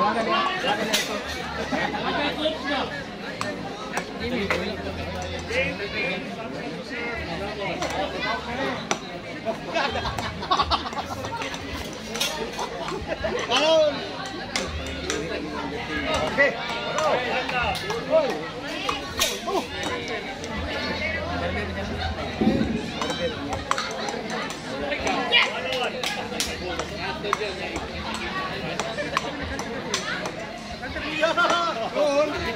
ハハハハ!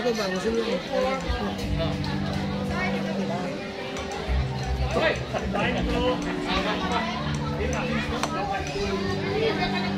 嗯好的好的好的好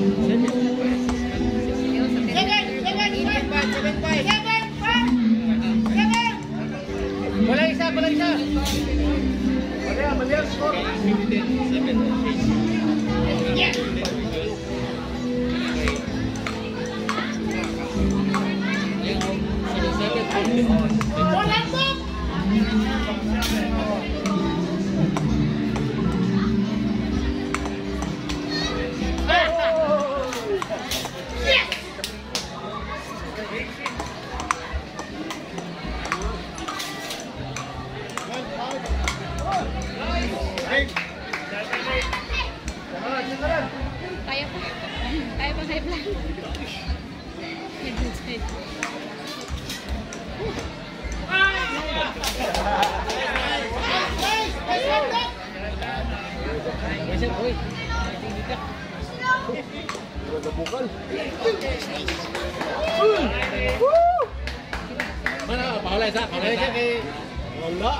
sila yun. Wala isa, wala isa. Kaya pa. Kaya pa. Kasi, uy. Mana, paula isa, paula Kaya isa. siya kay... Wala.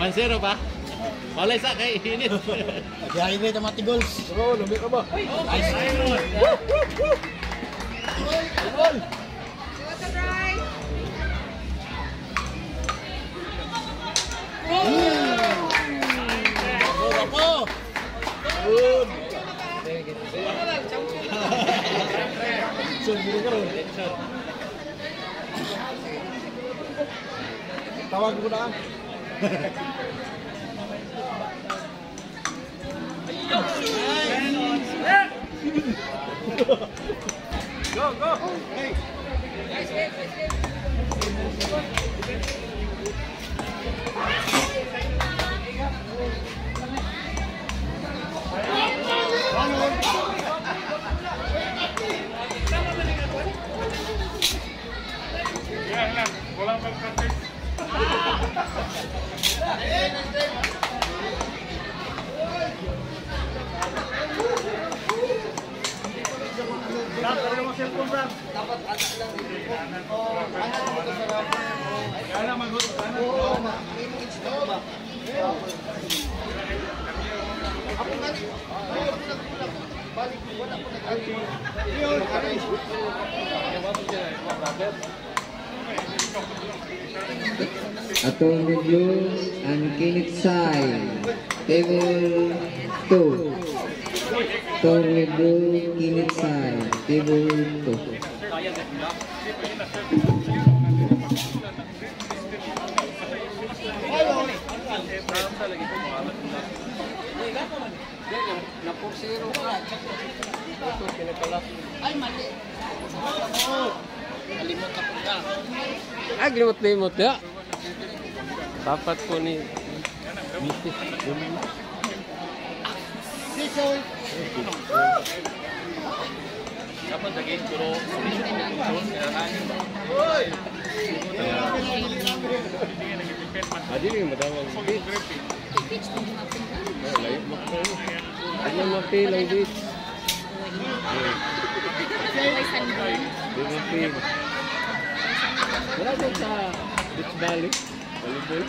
Pansero pa? Balay sa kay init. Gary Bay tamati goals. Roll, lumbi ka ba? Nice. Woo, Tawag ko na. Go, go. Hey. Yan Dapat mo cellphone Sam? Dapat anak lang. Oh, anak mo to sa magot, anak. Oo, ma. Ako nga. Atong reviews and kinitsay. Table 2. Atong review kinitsay. Table 2. Ay, limot-limot ya. Dapat po ni Adi rin dapat Di makay.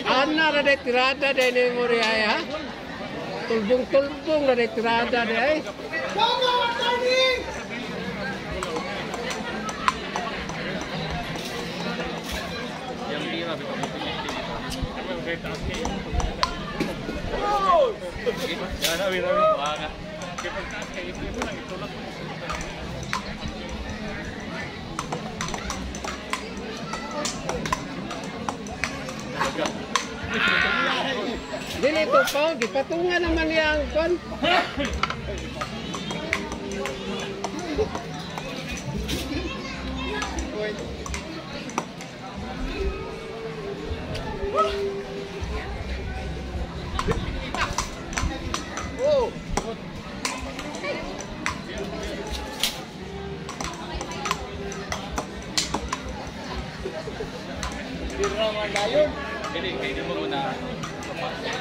Anak dari tirada de ni muria ya. Tulbung tulbung rada tirada de. Oh! Ya, pa, gipatunga naman niya ang kon. Hindi naman tayo. Hindi, hindi mo muna.